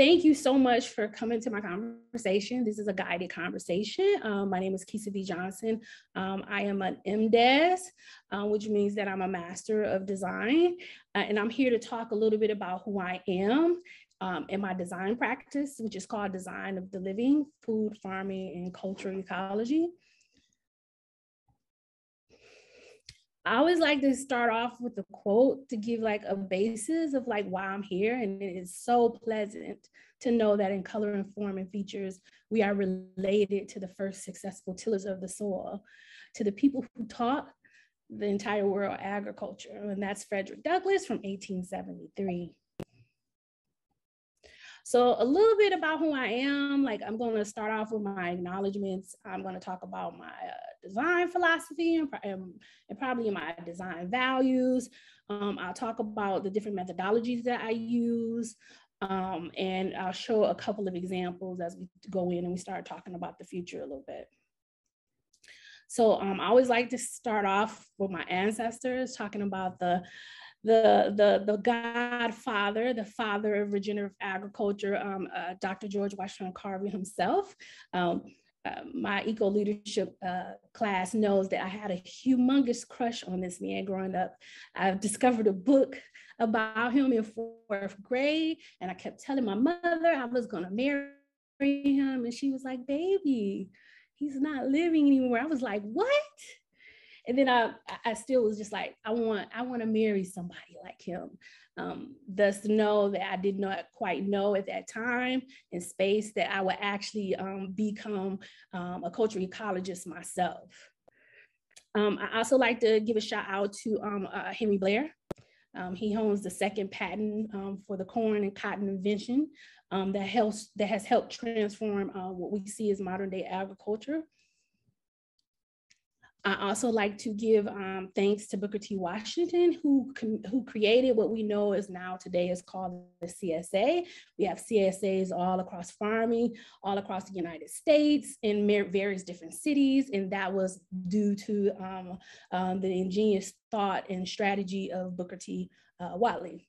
thank you so much for coming to my conversation. This is a guided conversation. Um, my name is Keesa V. Johnson. Um, I am an MDes, uh, which means that I'm a master of design. Uh, and I'm here to talk a little bit about who I am um, my design practice, which is called Design of the Living, Food, Farming, and Cultural Ecology. I always like to start off with a quote to give like a basis of like why I'm here. And it is so pleasant to know that in color and form and features, we are related to the first successful tillers of the soil, to the people who taught the entire world agriculture. And that's Frederick Douglass from 1873. So a little bit about who I am, like I'm going to start off with my acknowledgements. I'm going to talk about my uh, design philosophy and, and, and, probably my design values. Um, I'll talk about the different methodologies that I use. Um, and I'll show a couple of examples as we go in and we start talking about the future a little bit. So um, I always like to start off with my ancestors, talking about the the the the godfather, the father of regenerative agriculture, um, uh, Dr. George Washington Carver himself. Um, uh, my eco leadership uh, class knows that I had a humongous crush on this man growing up. I've discovered a book about him in fourth grade, and I kept telling my mother I was going to marry him, and she was like, "Baby, he's not living anymore." I was like, "What?" And then I, I still was just like, I want, I want to marry somebody like him. Um, thus know that I did not quite know at that time in space that I would actually um, become um, a cultural ecologist myself. Um, I also like to give a shout out to um, uh, Henry Blair. Um, he owns the second patent for the corn and cotton invention that helps that has helped transform uh, what we see as modern day agriculture. I also like to give um, thanks to Booker T. Washington, who, who created what we know is now today is called the CSA. We have CSAs all across farming, all across the United States, in various different cities, and that was due to um, um, the ingenious thought and strategy of Booker T. Uh, Whatley.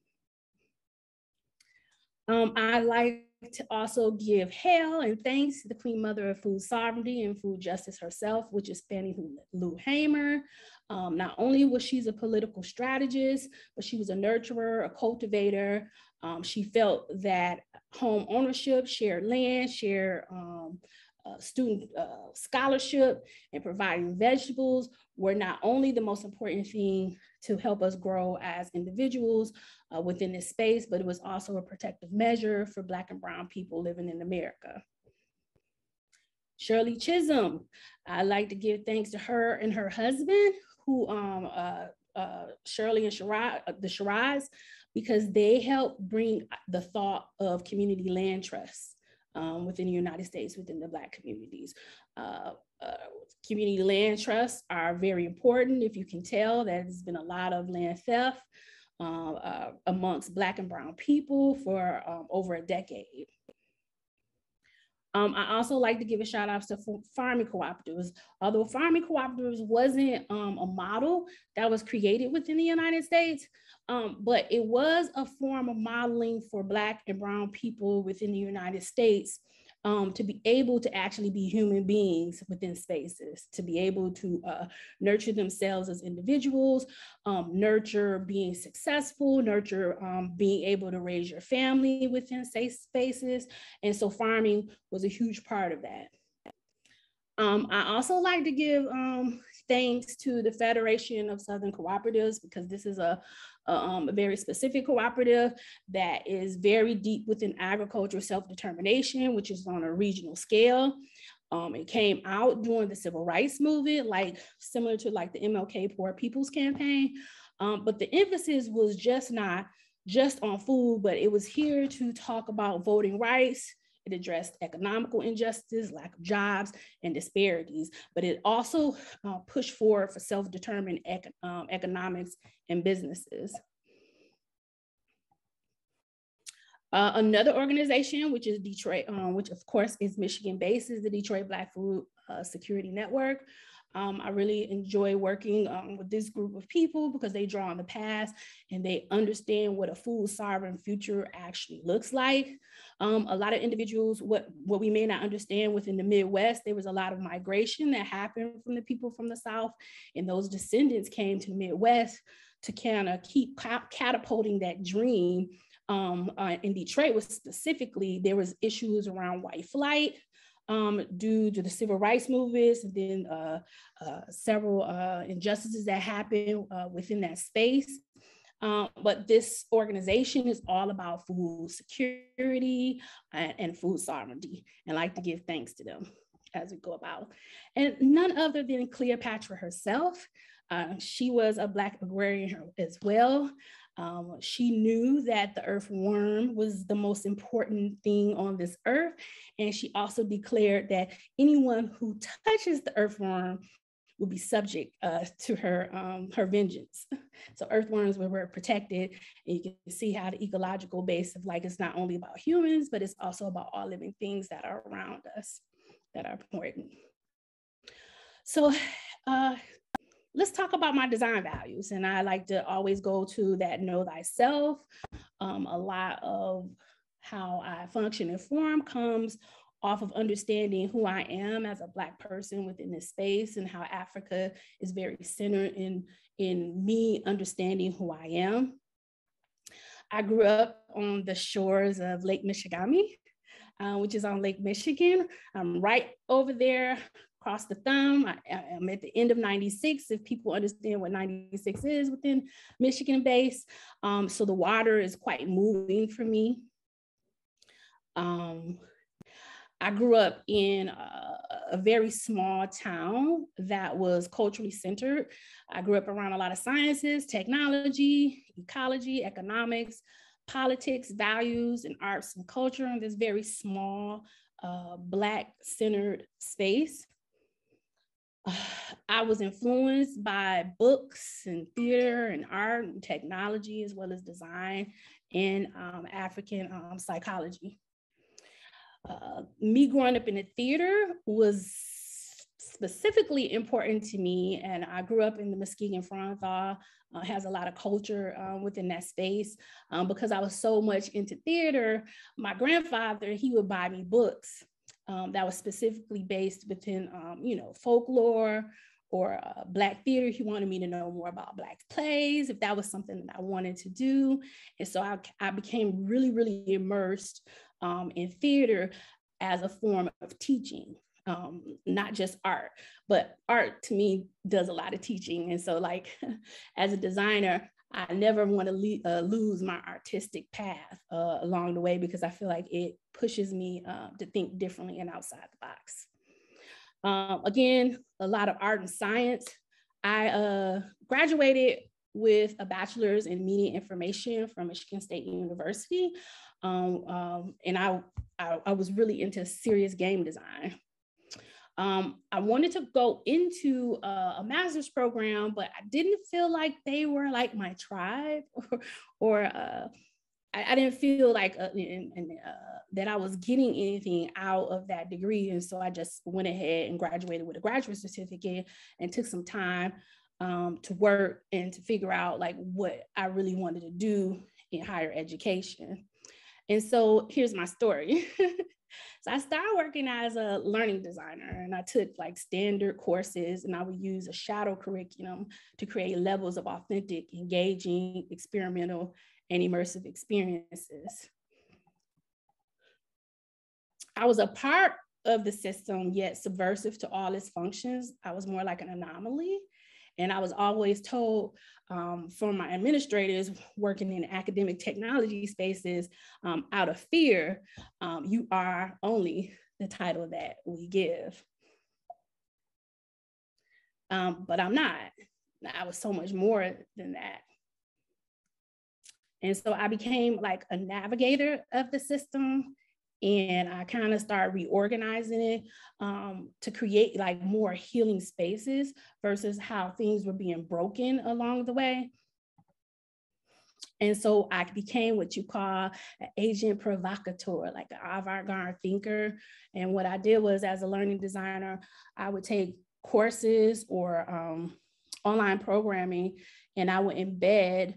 Um, I like to also give hail and thanks to the Queen Mother of Food Sovereignty and Food Justice herself, which is Fannie Lou Hamer. Um, not only was she a political strategist, but she was a nurturer, a cultivator. Um, she felt that home ownership, shared land, shared um, uh, student uh, scholarship, and providing vegetables were not only the most important thing to help us grow as individuals uh, within this space, but it was also a protective measure for Black and Brown people living in America. Shirley Chisholm, I'd like to give thanks to her and her husband, who um, uh, uh, Shirley and Shiraz, uh, the Sherrods, because they helped bring the thought of community land trusts um, within the United States, within the Black communities. Uh, uh, community land trusts are very important. If you can tell, there's been a lot of land theft uh, uh, amongst Black and Brown people for um, over a decade. Um, I also like to give a shout out to farming cooperatives. Although farming cooperatives wasn't um, a model that was created within the United States, um, but it was a form of modeling for Black and Brown people within the United States um, to be able to actually be human beings within spaces, to be able to uh, nurture themselves as individuals, um, nurture being successful, nurture um, being able to raise your family within safe spaces. And so farming was a huge part of that. Um, I also like to give um, thanks to the Federation of Southern Cooperatives because this is a, a, um, a very specific cooperative that is very deep within agricultural self-determination, which is on a regional scale. Um, it came out during the civil rights movement, like similar to like the MLK Poor People's Campaign. Um, but the emphasis was just not just on food, but it was here to talk about voting rights, it addressed economical injustice, lack of jobs, and disparities, but it also uh, pushed forward for self-determined econ um, economics and businesses. Uh, another organization, which is Detroit, um, which of course is Michigan based, is the Detroit Black Food uh, Security Network. Um, I really enjoy working um, with this group of people because they draw on the past and they understand what a food sovereign future actually looks like. Um, a lot of individuals, what, what we may not understand within the Midwest, there was a lot of migration that happened from the people from the South, and those descendants came to the Midwest to kind of keep catapulting that dream. Um, uh, in Detroit was specifically, there was issues around white flight, um, due to the civil rights movements and then uh, uh, several uh, injustices that happened uh, within that space. Um, but this organization is all about food security and, and, food sovereignty, and I like to give thanks to them as we go about. And none other than Cleopatra herself. Uh, she was a Black agrarian as well. Um, she knew that the earthworm was the most important thing on this earth. And she also declared that anyone who touches the earthworm will be subject uh, to her, um, her vengeance. So earthworms were protected. And you can see how the ecological base of like, it's not only about humans, but it's also about all living things that are around us that are important. So uh, let's talk about my design values. And I like to always go to that know thyself. Um, a lot of how I function and form comes off of understanding who I am as a Black person within this space and how Africa is very centered in, in me understanding who I am. I grew up on the shores of Lake Michigamme, uh, which is on Lake Michigan. I'm right over there across the thumb. I, am at the end of 96, if people understand what 96 is within Michigan base. Um, so the water is quite moving for me. Um, I grew up in a, a, very small town that was culturally centered. I grew up around a lot of sciences, technology, ecology, economics, politics, values, and arts and culture in this very small uh, Black centered space. I was influenced by books and theater and art and technology, as well as design and um, African um, psychology. Uh, me growing up in the theater was specifically important to me. And I grew up in the Muskegon Frauenthal, uh, has a lot of culture um, within that space. Um, because I was so much into theater, my grandfather, he would buy me books um, that was specifically based within, um, you know, folklore or uh, Black theater. He wanted me to know more about Black plays, if that was something that I wanted to do. And so I, I became really, really immersed um, in theater as a form of teaching. Um, not just art, but art to me does a lot of teaching. And so, like, as a designer, I never want to le- uh, lose my artistic path uh, along the way because I feel like it pushes me uh, to think differently and outside the box. Um, again, a lot of art and science. I uh, graduated with a bachelor's in media information from Michigan State University. Um, um, and I, I, I was really into serious game design. Um, I wanted to go into uh, a master's program, but I didn't feel like they were like my tribe or, or uh, I, I, didn't feel like uh, in, in, uh, that I was getting anything out of that degree. And so I just went ahead and graduated with a graduate certificate and took some time um, to work and to figure out like what I really wanted to do in higher education. And so here's my story. So I started working as a learning designer and I took like standard courses and I would use a shadow curriculum to create levels of authentic, engaging, experimental, and immersive experiences. I was a part of the system, yet subversive to all its functions. I was more like an anomaly. And I was always told um, from my administrators working in academic technology spaces um, out of fear, um, you are only the title that we give. Um, but I'm not. I was so much more than that. And so I became like a navigator of the system and I kind of started reorganizing it um, to create like more healing spaces versus how things were being broken along the way. And so I became what you call an agent provocateur, like an avant-garde thinker. And what I did was as a learning designer, I would take courses or um, online programming and I would embed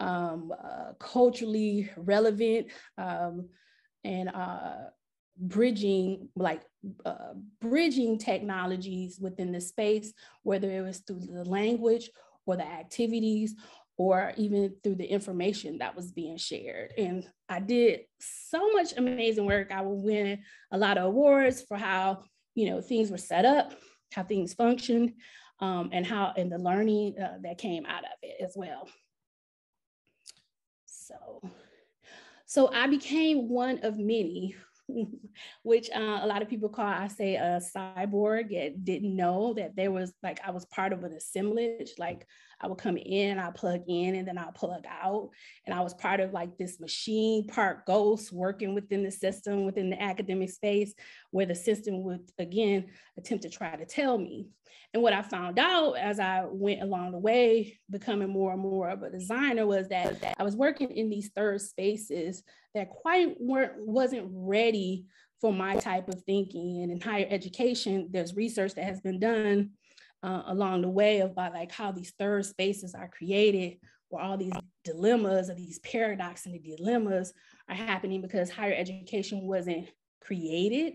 um, uh, culturally relevant um, and uh, bridging like uh, bridging technologies within the space, whether it was through the language or the activities or even through the information that was being shared. And I did so much amazing work. I would win a lot of awards for how, you know, things were set up, how things functioned, um, and how, and the learning uh, that came out of it as well. So, so I became one of many which uh, a lot of people call, I say, a cyborg. It didn't know that there was like I was part of an assemblage. Like I would come in, I plug in, and then I'll plug out. And I was part of like this machine part ghost working within the system, within the academic space, where the system would again attempt to try to tell me. And what I found out as I went along the way, becoming more and more of a designer, was that, that I was working in these third spaces that quite weren't wasn't ready for my type of thinking. And in higher education, there's research that has been done uh, along the way about like how these third spaces are created, where all these dilemmas or these paradoxes and the dilemmas are happening because higher education wasn't created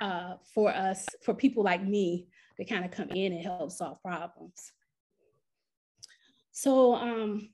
uh, for us, for people like me to kind of come in and help solve problems. So um,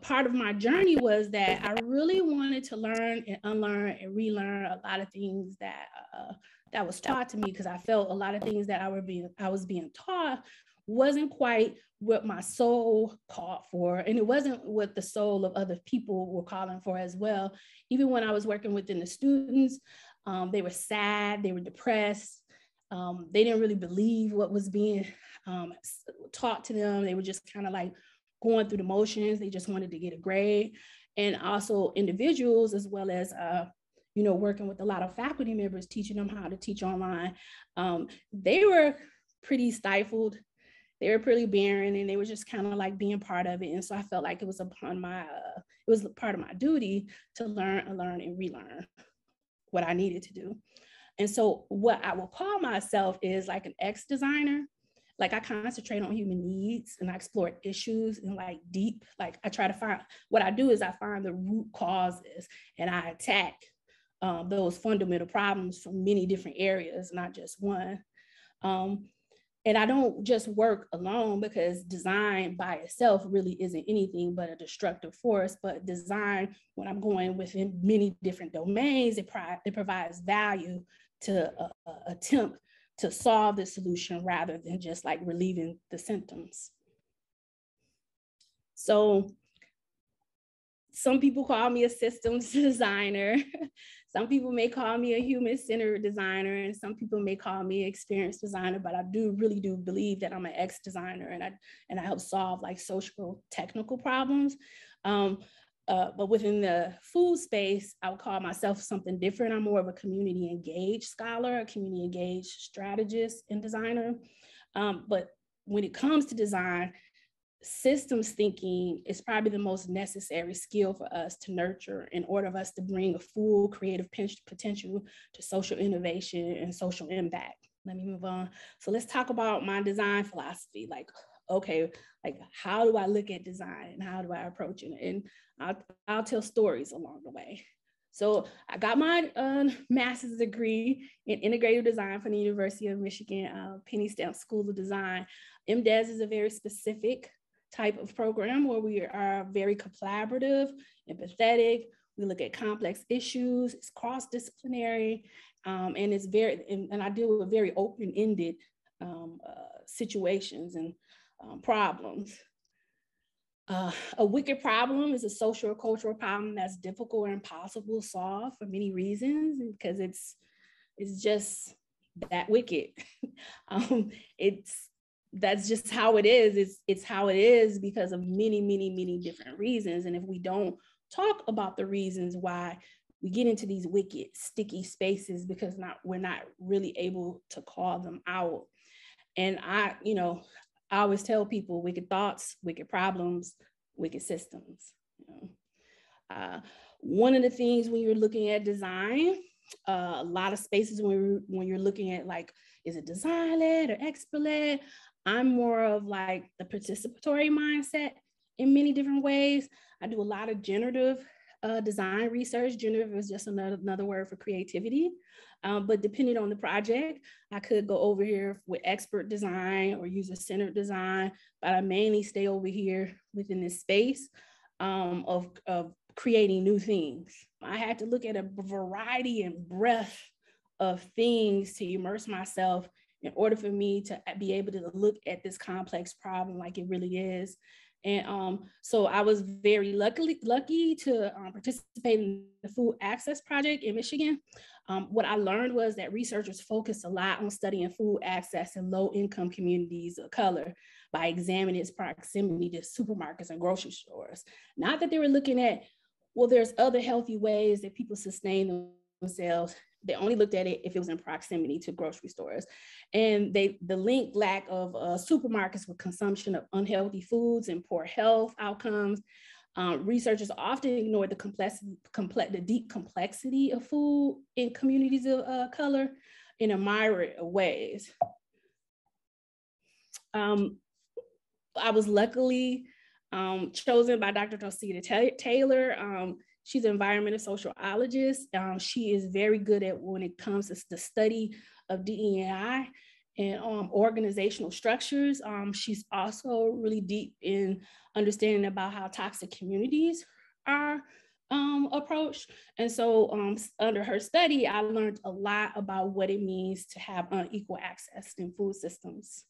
part of my journey was that I really wanted to learn and unlearn and relearn a lot of things that uh, that was taught to me because I felt a lot of things that I were being I was being taught wasn't quite what my soul called for and it wasn't what the soul of other people were calling for as well. Even when i was working within the students um, they were sad they were depressed um, they didn't really believe what was being um, taught to them. They were just kind of like going through the motions. They just wanted to get a grade. And also individuals, as well as, uh, you know, working with a lot of faculty members, teaching them how to teach online. Um, they were pretty stifled. They were pretty barren and they were just kind of like being part of it. And so I felt like it was upon my, uh, it was part of my duty to learn and learn and relearn what I needed to do. And so what I will call myself is like an ex designer like I concentrate on human needs and I explore issues and like deep, like I try to find what I do is I find the root causes and I attack um, those fundamental problems from many different areas, not just one. Um, and I don't just work alone because design by itself really isn't anything but a destructive force. But design, when I'm going within many different domains, it, pro- it provides value to uh, attempt to solve the solution rather than just like relieving the symptoms. So some people call me a systems designer. some people may call me a human-centered designer and some people may call me an experienced designer, but I do really do believe that I'm an ex-designer and I, and I help solve like social technical problems. Um, uh, but within the food space, I would call myself something different. I'm more of a community engaged scholar, a community engaged strategist and designer. Um, but when it comes to design, systems thinking is probably the most necessary skill for us to nurture in order of us to bring a full creative potential to social innovation and social impact. Let me move on. So let's talk about my design philosophy. Like, okay, like how do I look at design and how do I approach it? And I'll, I'll tell stories along the way. So I got my uh, master's degree in integrative design from the University of Michigan, uh, Penny Stamps School of Design. MDes is a very specific type of program where we are very collaborative, empathetic. We look at complex issues, it's cross-disciplinary, um, and it's very, and, and, I deal with very open-ended um, uh, situations and um, problems. Uh, a wicked problem is a social or cultural problem that's difficult or impossible to solve for many reasons because it's it's just that wicked. um, it's that's just how it is. It's it's how it is because of many, many, many different reasons. And if we don't talk about the reasons why we get into these wicked, sticky spaces because not we're not really able to call them out. And I, you know, I always tell people wicked thoughts, wicked problems, wicked systems. You know? uh, one of the things when you're looking at design, uh, a lot of spaces when, you're, when you're looking at like, is it design led or expert led? I'm more of like the participatory mindset in many different ways. I do a lot of generative uh, design research. Generative is just another, another word for creativity. Um, but depending on the project, I could go over here with expert design or user-centered design, but I mainly stay over here within this space um, of, of creating new things. I had to look at a variety and breadth of things to immerse myself in order for me to be able to look at this complex problem like it really is. And um, so I was very lucky, lucky to um, participate in the Food Access Project in Michigan. Um, what I learned was that researchers focus a lot on studying food access in low income communities of color by examining its proximity to supermarkets and grocery stores. Not that they were looking at well, there's other healthy ways that people sustain themselves. They only looked at it if it was in proximity to grocery stores. And they the link lack of uh, supermarkets with consumption of unhealthy foods and poor health outcomes. Um, researchers often ignore the complexity, complex, the deep complexity of food in communities of uh, color in a myriad of ways. Um, I was luckily um, chosen by Dr. Dorceta Taylor. Um, she's an environmental sociologist. Um, she is very good at when it comes to the study of DEI and um, organizational structures. Um, she's also really deep in understanding about how toxic communities are um, approached. And so um, under her study, I learned a lot about what it means to have unequal access in food systems.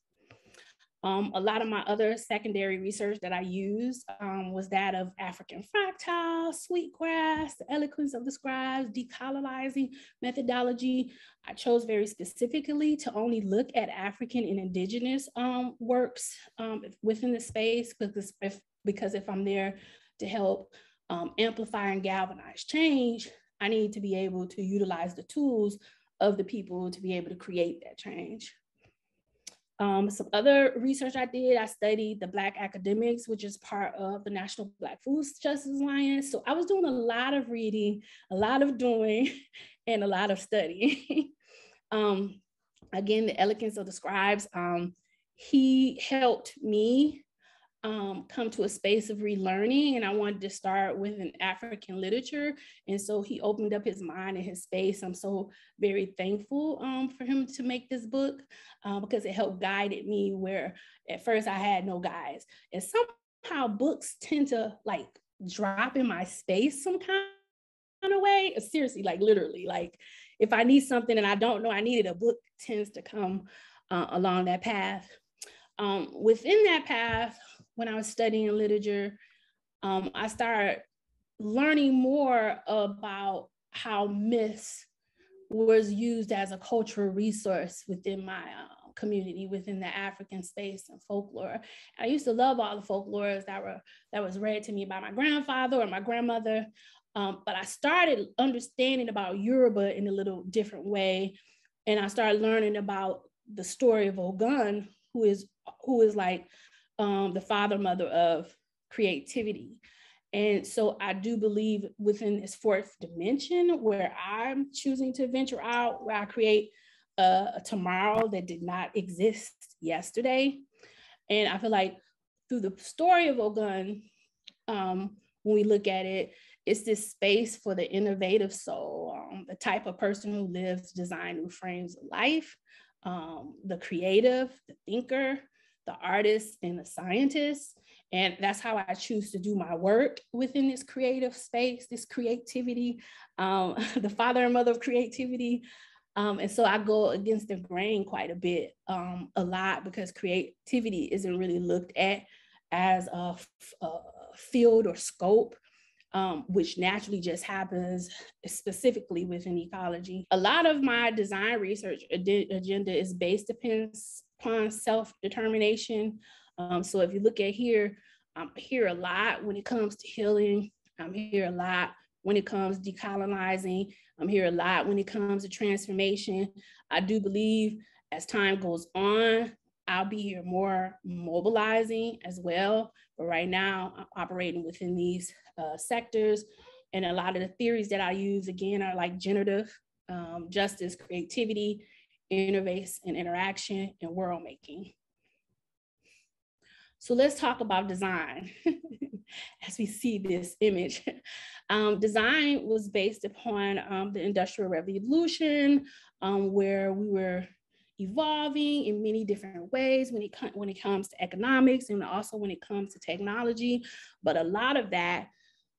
Um, a lot of my other secondary research that I used um, was that of African fractal, sweetgrass, the eloquence of the scribes, decolonizing methodology. I chose very specifically to only look at African and indigenous um, works um, within the space because if, because if I'm there to help um, amplify and galvanize change, I need to be able to utilize the tools of the people to be able to create that change. Um, some other research I did, I studied the Black academics, which is part of the National Black Food Justice Alliance. So I was doing a lot of reading, a lot of doing, and a lot of studying. um, again, the eloquence of the scribes, um, he helped me um, come to a space of relearning and I wanted to start with an African literature. And so he opened up his mind and his space. I'm so very thankful um, for him to make this book uh, because it helped guided me where at first I had no guides. And somehow books tend to like drop in my space some kind of way. Seriously, like literally, like if I need something and I don't know I needed, a book tends to come uh, along that path. Um, within that path, when I was studying literature, um, I started learning more about how myths was used as a cultural resource within my uh, community, within the African space and folklore. I used to love all the folklores that were that was read to me by my grandfather or my grandmother, um, but I started understanding about Yoruba in a little different way, and I started learning about the story of Ogun, who is who is like um, the father mother of creativity. And so I do believe within this fourth dimension where I'm choosing to venture out, where I create a, a tomorrow that did not exist yesterday. And I feel like through the story of Ogun, um, when we look at it, it's this space for the innovative soul, um, the type of person who lives, design new frames life, um, the creative, the thinker, the artist and the scientist. And that's how I choose to do my work within this creative space, this creativity, um, the father and mother of creativity. Um, and so I go against the grain quite a bit, um, a lot, because creativity isn't really looked at as a, field or scope. Um, which naturally just happens specifically within ecology. A lot of my design research agenda is based upon upon self-determination. Um, so if you look at here, I'm here a lot when it comes to healing. I'm here a lot when it comes decolonizing. I'm here a lot when it comes to transformation. I do believe as time goes on, I'll be here more mobilizing as well. But right now, I'm operating within these uh, sectors. And a lot of the theories that I use, again, are like generative um, justice, creativity, interface and interaction, and world making. So let's talk about design as we see this image. Um, design was based upon um, the Industrial Revolution, um, where we were evolving in many different ways when it, when it comes to economics and also when it comes to technology. But a lot of that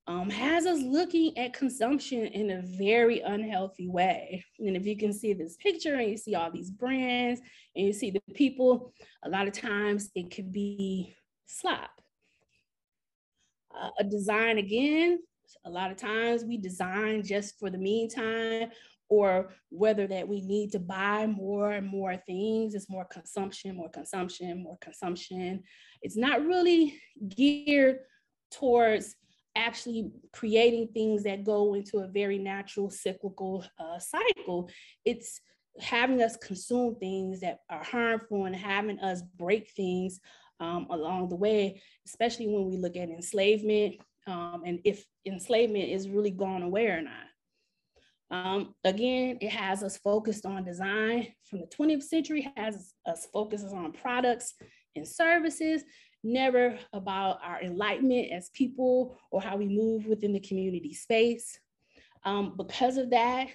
um, has us looking at consumption in a very unhealthy way. And if you can see this picture and you see all these brands and you see the people, a lot of times it could be slop. Uh, a design again, a lot of times we design just for the meantime or whether that we need to buy more and more things. It's more consumption, more consumption, more consumption. It's not really geared towards actually creating things that go into a very natural cyclical uh, cycle. It's having us consume things that are harmful and having us break things um, along the way, especially when we look at enslavement um, and if enslavement is really gone away or not. Um, again, it has us focused on design from the 20th century, has us focuses on products and services, never about our enlightenment as people or how we move within the community space. Um, because of that,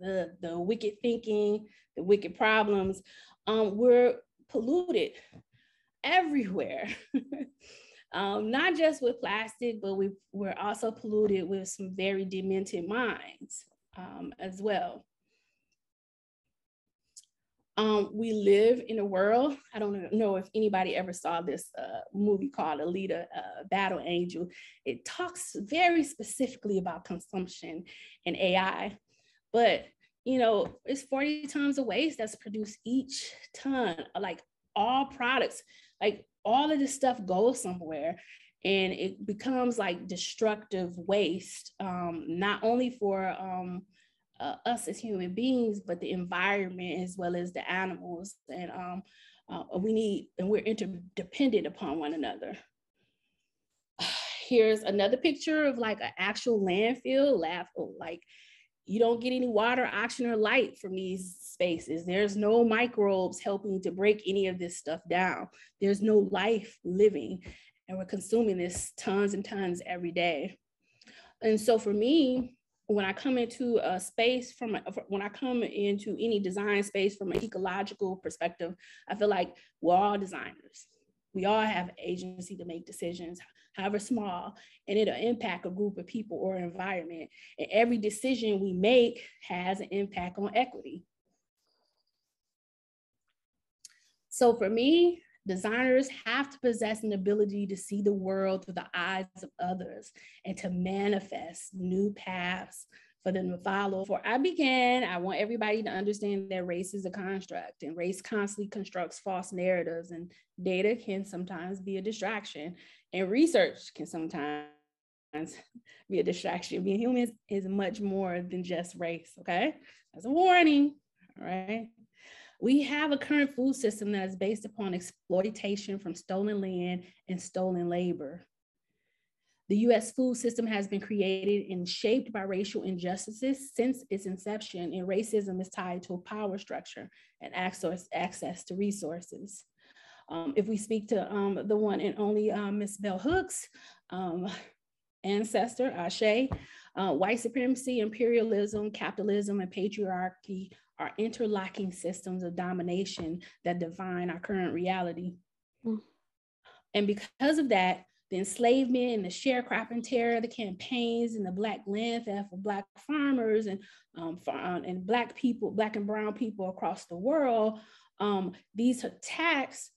the, the wicked thinking, the wicked problems, um, we're polluted everywhere. um, not just with plastic, but we, we're also polluted with some very demented minds um, as well. Um, we live in a world, I don't know if anybody ever saw this uh, movie called Alita uh, Battle Angel. It talks very specifically about consumption and AI, but you know, it's 40 tons of waste that's produced each ton, like all products, like all of this stuff goes somewhere and it becomes like destructive waste, um, not only for um, uh, us as human beings, but the environment as well as the animals. And um, uh, we need, and we're interdependent upon one another. Here's another picture of like an actual landfill, laugh, like you don't get any water, oxygen, or light from these spaces. There's no microbes helping to break any of this stuff down. There's no life living, and we're consuming this tons and tons every day. And so for me, when I come into a space from a, when I come into any design space from an ecological perspective, I feel like we're all designers. We all have agency to make decisions, however small, and it'll impact a group of people or environment. And every decision we make has an impact on equity. So for me, Designers have to possess an ability to see the world through the eyes of others and to manifest new paths for them to follow. Before I begin, I want everybody to understand that race is a construct and race constantly constructs false narratives, and data can sometimes be a distraction, and research can sometimes be a distraction. Being human is much more than just race, okay? That's a warning, all right? We have a current food system that is based upon exploitation from stolen land and stolen labor. The US food system has been created and shaped by racial injustices since its inception, and racism is tied to a power structure and access, access to resources. Um, if we speak to um, the one and only um, Miss Bell Hooks, um, ancestor, Ashe, uh, white supremacy, imperialism, capitalism, and patriarchy are interlocking systems of domination that define our current reality. Mm. And because of that, the enslavement and the sharecropping terror, the campaigns and the black land theft of black farmers and um, farm, and black people, black and brown people across the world, um, these attacks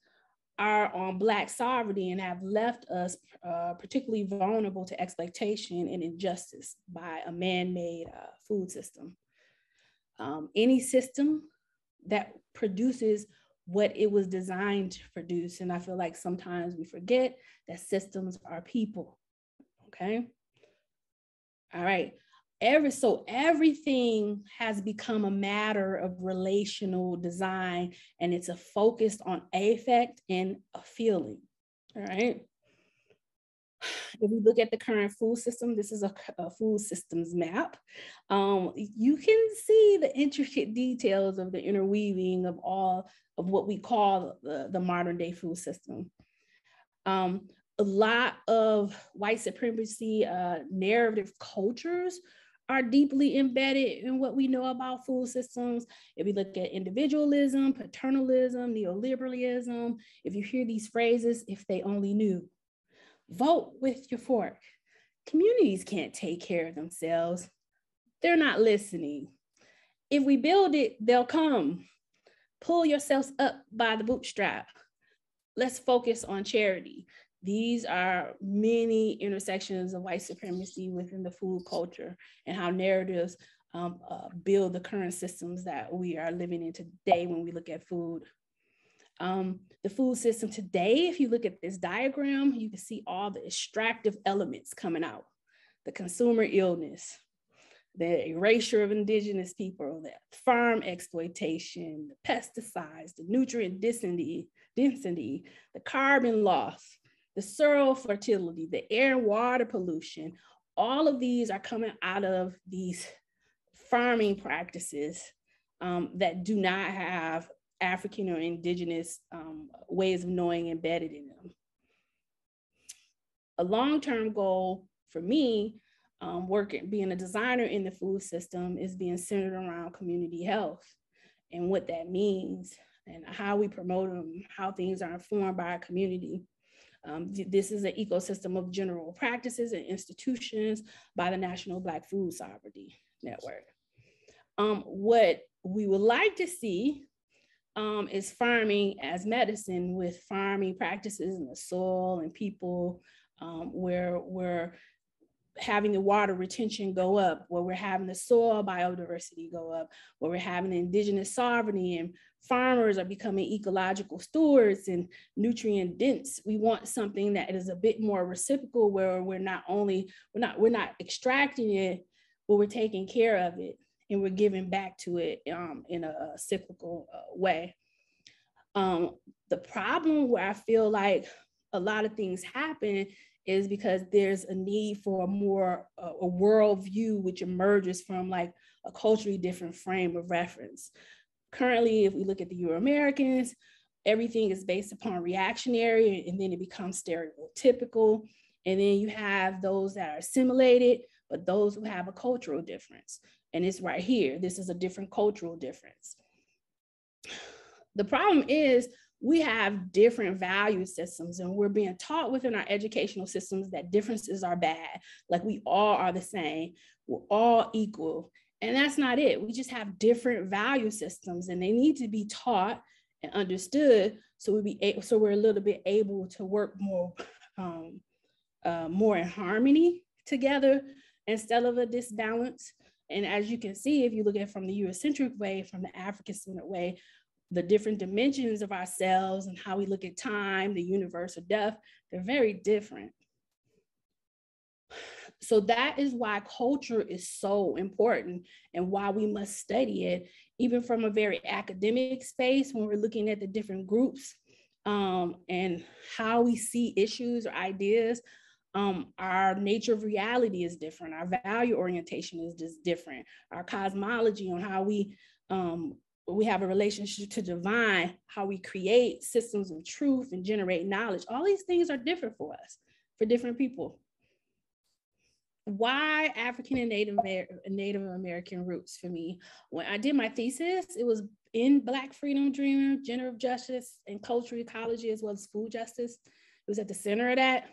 are on black sovereignty and have left us uh, particularly vulnerable to exploitation and injustice by a man-made uh, food system um, any system that produces what it was designed to produce. And I feel like sometimes we forget that systems are people. Okay. All right. every so everything has become a matter of relational design and it's a focus on affect and a feeling all right if we look at the current food system, this is a, a food systems map. Um, you can see the intricate details of the interweaving of all of what we call the, the modern day food system. Um, a lot of white supremacy uh, narrative cultures are deeply embedded in what we know about food systems. If we look at individualism, paternalism, neoliberalism, if you hear these phrases, if they only knew, vote with your fork. Communities can't take care of themselves. They're not listening. If we build it, they'll come. Pull yourselves up by the bootstrap. Let's focus on charity. These are many intersections of white supremacy within the food culture and how narratives um, uh, build the current systems that we are living in today when we look at food. Um, the food system today, if you look at this diagram, you can see all the extractive elements coming out. The consumer illness, the erasure of indigenous people, the farm exploitation, the pesticides, the nutrient density, density, the carbon loss, the soil fertility, the air and water pollution, all of these are coming out of these farming practices um, that do not have African or indigenous um, ways of knowing embedded in them. A long-term goal for me, um, working, being a designer in the food system is being centered around community health and what that means and how we promote them, how things are informed by our community. Um, this is an ecosystem of general practices and institutions by the National Black Food Sovereignty Network. Um, what we would like to see um, is farming as medicine with farming practices in the soil and people um, where we're having the water retention go up, where we're having the soil biodiversity go up, where we're having indigenous sovereignty and farmers are becoming ecological stewards and nutrient dense. We want something that is a bit more reciprocal where we're not only, we're not, we're not extracting it, but we're taking care of it and we're giving back to it um, in a, a cyclical uh, way. Um, the problem where I feel like a lot of things happen is because there's a need for a more uh, a worldview which emerges from like a culturally different frame of reference. Currently, if we look at the Euro Americans, everything is based upon reactionary and then it becomes stereotypical. And then you have those that are assimilated, but those who have a cultural difference. And it's right here. This is a different cultural difference. The problem is we have different value systems and we're being taught within our educational systems that differences are bad. Like we all are the same, we're all equal. And that's not it. We just have different value systems and they need to be taught and understood so we be able, so we're a little bit able to work more um, uh, more in harmony together instead of a disbalance. And as you can see, if you look at from the Eurocentric way, from the African-centered way, the different dimensions of ourselves and how we look at time, the universe, or death, they're very different. So that is why culture is so important and why we must study it, even from a very academic space when we're looking at the different groups um, and how we see issues or ideas um, our nature of reality is different. Our value orientation is just different. Our cosmology on how we um, we have a relationship to divine, how we create systems of truth and generate knowledge. All these things are different for us, for different people. Why African and Native, Native American roots for me? When I did my thesis, it was in Black freedom dream, generative justice, and cultural ecology, as well as food justice. It was at the center of that.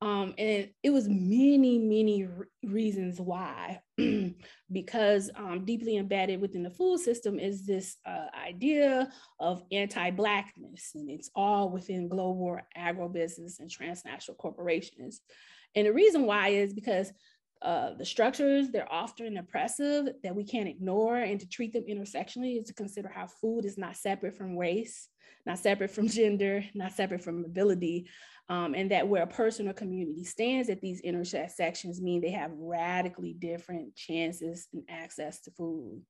Um, and it was many, many re reasons why, because um, deeply embedded within the food system is this uh, idea of anti-Blackness, and it's all within global agribusiness and transnational corporations. And the reason why is because uh, the structures, they're often oppressive that we can't ignore and to treat them intersectionally is to consider how food is not separate from race, not separate from gender, not separate from ability, um, and that where a person or community stands at these intersections mean they have radically different chances and access to food.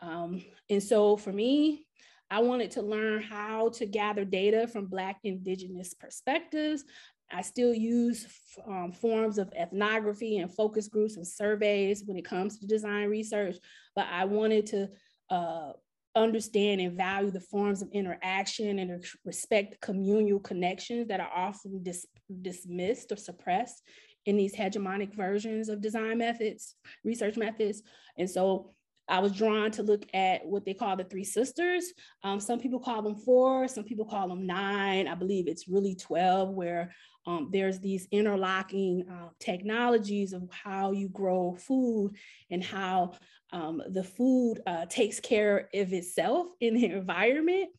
Um, and so for me, I wanted to learn how to gather data from Black Indigenous perspectives. I still use um, forms of ethnography and focus groups and surveys when it comes to design research, but I wanted to uh, understand and value the forms of interaction and respect communal connections that are often dis dismissed or suppressed in these hegemonic versions of design methods, research methods. And so I was drawn to look at what they call the three sisters. Um, some people call them four, some people call them nine. I believe it's really 12, where um, there's these interlocking uh, technologies of how you grow food and how um, the food uh, takes care of itself in the environment.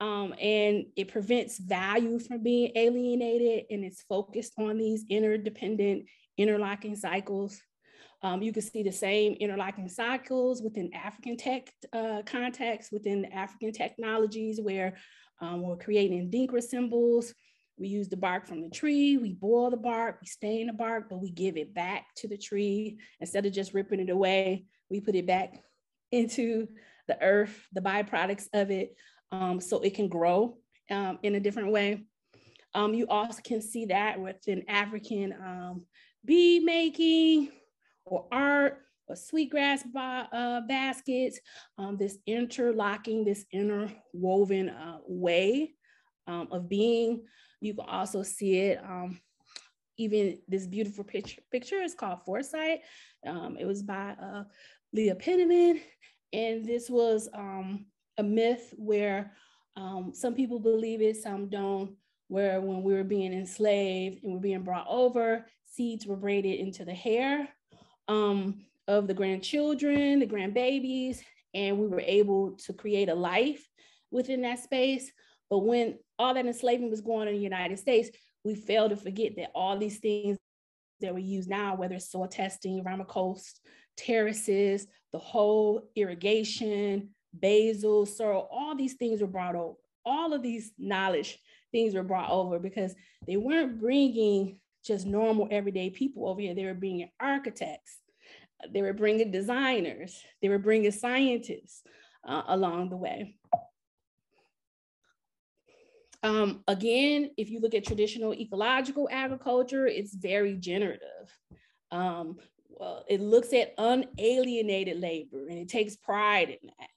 Um, and it prevents value from being alienated and it's focused on these interdependent interlocking cycles um, you can see the same interlocking cycles within African tech uh, context, within African technologies where um, we're creating Adinkra symbols. We use the bark from the tree, we boil the bark, we stain the bark, but we give it back to the tree. Instead of just ripping it away, we put it back into the earth, the byproducts of it, um, so it can grow um, in a different way. Um, you also can see that within African um, bead making, or art or sweetgrass ba uh, baskets, um, this interlocking, this interwoven uh, way um, of being. You can also see it, um, even this beautiful picture, picture is called Foresight. Um, it was by uh, Leah Penniman. And this was um, a myth where um, some people believe it, some don't, where when we were being enslaved and we're being brought over, seeds were braided into the hair um, of the grandchildren, the grandbabies, and we were able to create a life within that space. But when all that enslavement was going on in the United States, we failed to forget that all these things that we use now, whether it's soil testing, vermicompost, terraces, the whole irrigation, basil, sorrel, all these things were brought over. All of these knowledge things were brought over because they weren't bringing just normal everyday people over here. They were bringing architects, they were bringing designers, they were bringing scientists uh, along the way. Um, again, if you look at traditional ecological agriculture, it's very generative. Um, well, it looks at unalienated labor and it takes pride in that.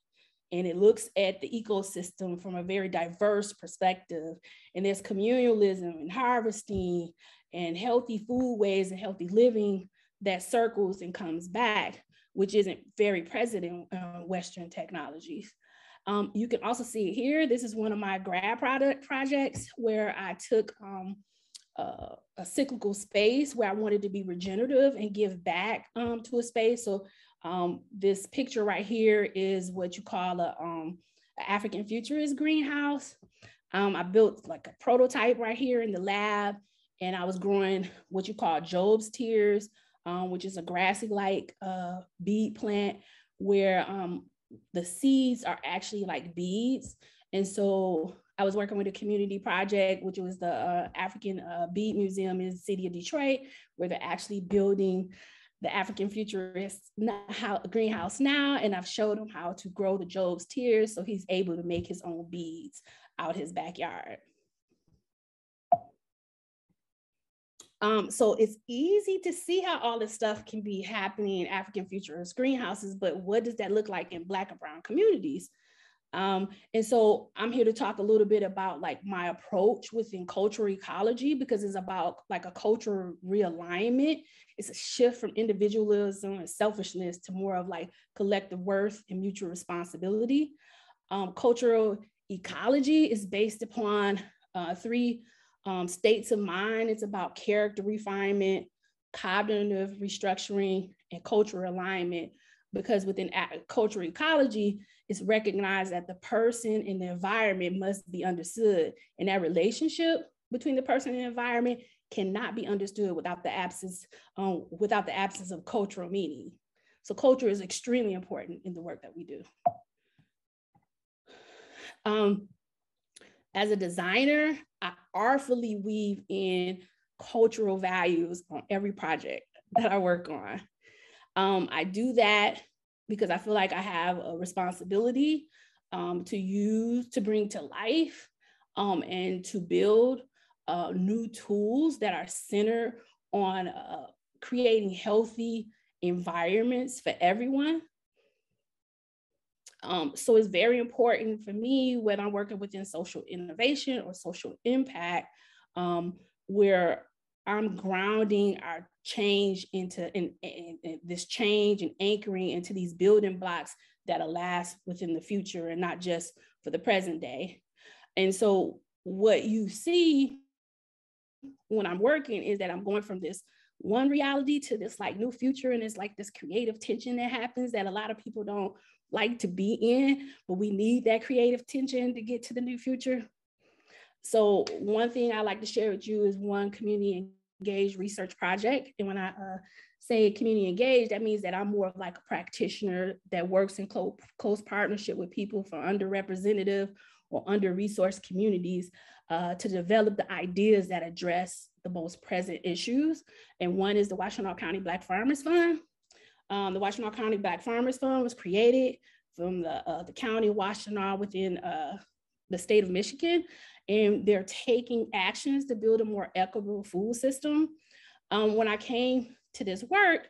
And it looks at the ecosystem from a very diverse perspective. And there's communalism and harvesting and healthy food ways and healthy living that circles and comes back, which isn't very present in uh, Western technologies. Um, you can also see it here. This is one of my grad product projects where I took um, uh, a cyclical space where I wanted to be regenerative and give back um, to a space. So um, this picture right here is what you call a um, African futurist greenhouse. Um, I built like a prototype right here in the lab and I was growing what you call Job's tears, um, which is a grassy-like uh, bead plant where um, the seeds are actually like beads. And so I was working with a community project, which was the uh, African uh, Bead Museum in the city of Detroit, where they're actually building the African futurist greenhouse now. And I've showed him how to grow the Job's tears so he's able to make his own beads out his backyard. Um, so it's easy to see how all this stuff can be happening in African futurist greenhouses, but what does that look like in Black and Brown communities? Um, and so I'm here to talk a little bit about like my approach within cultural ecology because it's about like a cultural realignment. It's a shift from individualism and selfishness to more of like collective worth and mutual responsibility. Um, cultural ecology is based upon uh, three um, states of mind, it's about character refinement, cognitive restructuring, and cultural alignment. Because within cultural ecology, it's recognized that the person and the environment must be understood. And that relationship between the person and the environment cannot be understood without the absence um, without the absence of cultural meaning. So culture is extremely important in the work that we do. Um, as a designer, I artfully weave in cultural values on every project that I work on. Um, I do that because I feel like I have a responsibility um, to use to bring to life um, and to build uh, new tools that are centered on uh, creating healthy environments for everyone. Um, so it's very important for me when I'm working within social innovation or social impact, um, where I'm grounding our change into in, in, in this change and anchoring into these building blocks that'll last within the future and not just for the present day. And so what you see when I'm working is that I'm going from this one reality to this like new future and it's like this creative tension that happens that a lot of people don't like to be in but we need that creative tension to get to the new future. So one thing i like to share with you is one community engaged research project and when i uh, say community engaged that means that i'm more of like a practitioner that works in close, close partnership with people from underrepresented or under-resourced communities uh, to develop the ideas that address the most present issues. And one is the Washtenaw County Black Farmers Fund. Um, the Washtenaw County Black Farmers Fund was created from the, uh, the county of Washtenaw within uh, the state of Michigan. And they're taking actions to build a more equitable food system. Um, when I came to this work,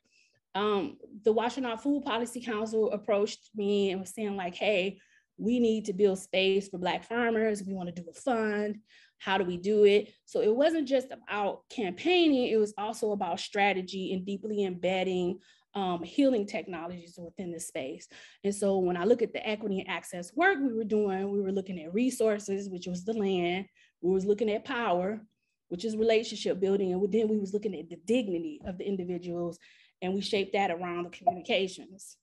um, the Washtenaw Food Policy Council approached me and was saying like, hey, we need to build space for Black farmers. We want to do a fund. How do we do it? So it wasn't just about campaigning, it was also about strategy and deeply embedding um, healing technologies within the space. And so when I look at the equity and access work we were doing, we were looking at resources, which was the land, we was looking at power, which is relationship building, and then we was looking at the dignity of the individuals, and we shaped that around the communications.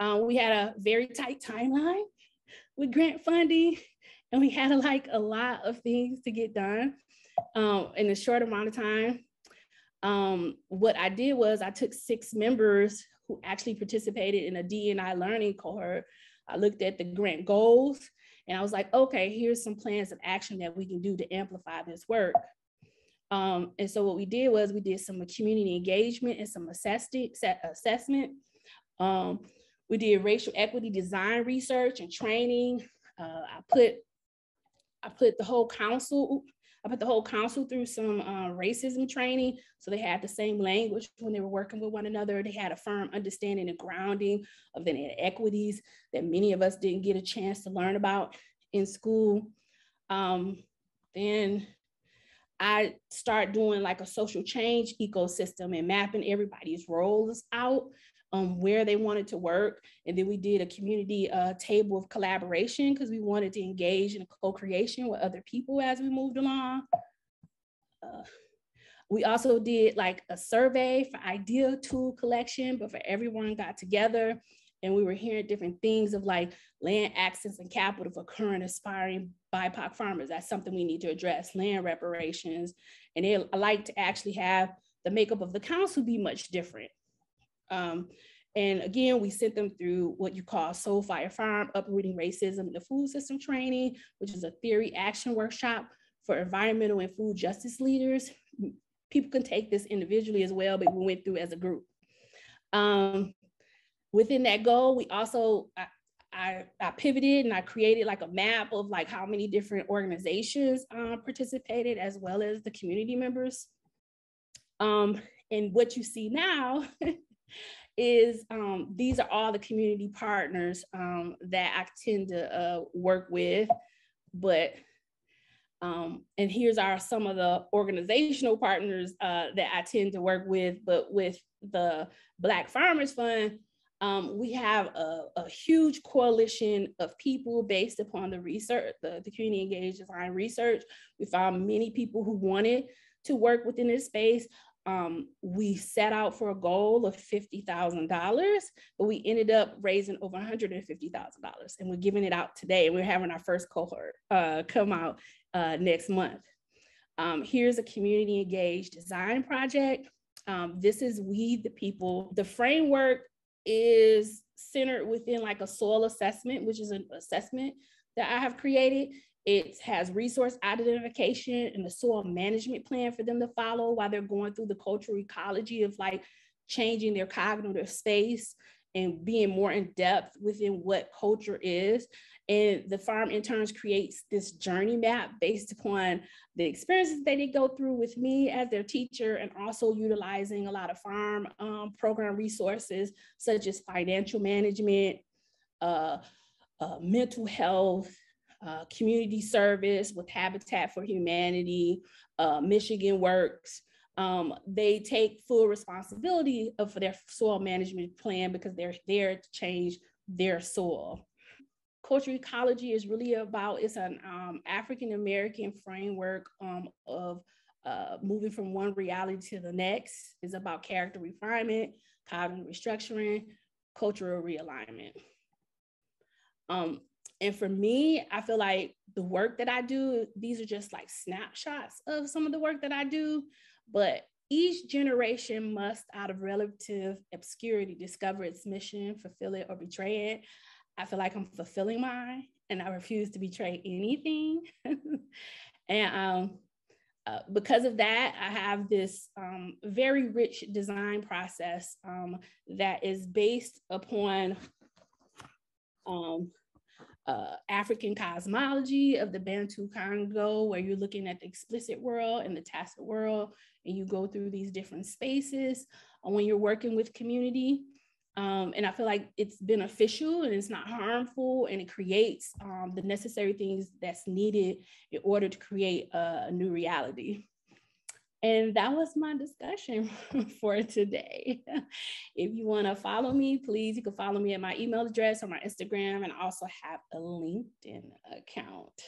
Um, we had a very tight timeline with grant funding, and we had like a lot of things to get done um, in a short amount of time. Um, what I did was I took six members who actually participated in a D&I learning cohort. I looked at the grant goals and I was like, okay, here's some plans of action that we can do to amplify this work. Um, and so what we did was we did some community engagement and some assessment. assessment. Um, we did racial equity design research and training. Uh, I put I put the whole council, I put the whole council through some uh, racism training. So they had the same language when they were working with one another. They had a firm understanding and grounding of the inequities that many of us didn't get a chance to learn about in school. Um, then I start doing like a social change ecosystem and mapping everybody's roles out um, where they wanted to work. And then we did a community uh, table of collaboration because we wanted to engage in co-creation with other people as we moved along. Uh, we also did like a survey for idea tool collection, but for everyone got together and we were hearing different things of like land access and capital for current aspiring BIPOC farmers. That's something we need to address, land reparations. And they like to actually have the makeup of the council be much different. Um, and again, we sent them through what you call Soul Fire Farm, Uprooting Racism in the Food System Training, which is a theory action workshop for environmental and food justice leaders. People can take this individually as well, but we went through as a group. Um, within that goal, we also, I, I, I, pivoted and I created like a map of like how many different organizations uh, participated as well as the community members. Um, and what you see now is um, these are all the community partners um, that I tend to uh, work with, but um, and here's are some of the organizational partners uh, that I tend to work with, but with the Black Farmers Fund, um, we have a, a, huge coalition of people based upon the research, the, the community engaged design research. We found many people who wanted to work within this space, um, we set out for a goal of $50,000, but we ended up raising over $150,000 and we're giving it out today. And we're having our first cohort uh, come out uh, next month. Um, here's a community engaged design project. Um, this is We the People. The framework is centered within like a soil assessment, which is an assessment that I have created. It has resource identification and a soil management plan for them to follow while they're going through the cultural ecology of like changing their cognitive space and being more in depth within what culture is. And the farm interns creates this journey map based upon the experiences that they go through with me as their teacher and also utilizing a lot of farm um, program resources such as financial management, uh, uh, mental health, uh, community service with Habitat for Humanity, uh, Michigan Works, um, they take full responsibility of, for their soil management plan because they're there to change their soil. Cultural ecology is really about, it's an um, African-American framework um, of uh, moving from one reality to the next. It's about character refinement, cognitive restructuring, cultural realignment. Um, and for me, I feel like the work that I do, these are just like snapshots of some of the work that I do. But each generation must, out of relative obscurity, discover its mission, fulfill it, or betray it. I feel like I'm fulfilling mine, and I refuse to betray anything. and um, uh, because of that, I have this um, very rich design process um, that is based upon um, uh, African cosmology of the Bantu Congo, where you're looking at the explicit world and the tacit world, and you go through these different spaces uh, when you're working with community. Um, and I feel like it's beneficial and it's not harmful and it creates um, the necessary things that's needed in order to create a, a new reality. And that was my discussion for today. if you want to follow me, please, you can follow me at my email address or my Instagram, and I also have a LinkedIn account.